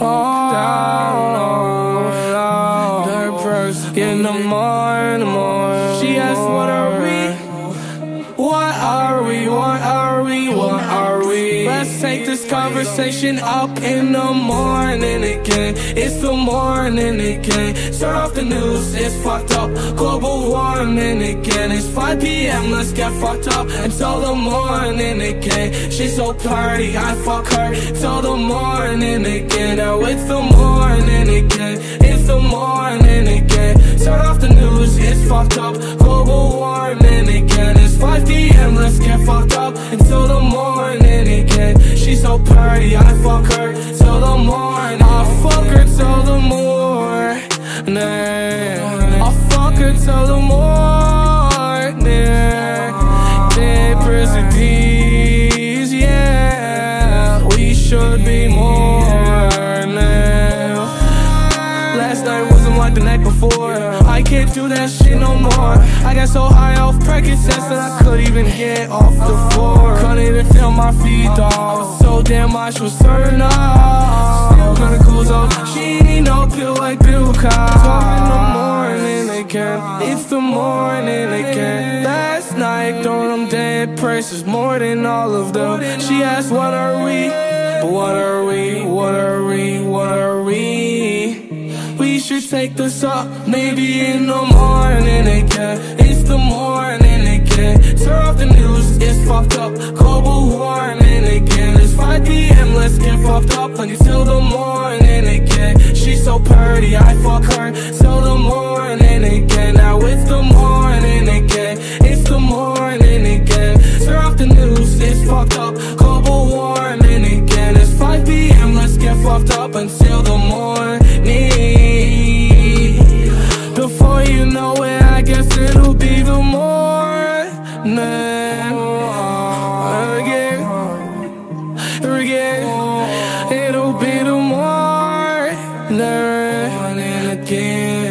Oh, down, third person in the morning. Let's take this conversation up in the morning again. It's the morning again. Turn off the news, it's fucked up. Global warming again. It's 5 p.m. Let's get fucked up until the morning again. She's so party, I fuck her till the morning again. Now it's the morning morning. I fuck her till the morning. Dead presidencies, yeah. We should be mourning. Last night wasn't like the night before. I can't do that shit no more. I got so high off Percocets that I couldn't even get off the floor. Couldn't even feel my feet, dog. I so damn she was up. Still gonna close It's the morning again. Last night, throwing them dead prices more than all of them. She asked, What are we? What are we? What are we? What are we? We should take this up, maybe in the morning again. It's the morning again. Turn off the news, it's fucked up. Global warming again. It's 5 p.m., let's get fucked up until the morning again. She's so pretty, I fuck her till guess it'll be the morning. Again, again, it'll be the morning. Again.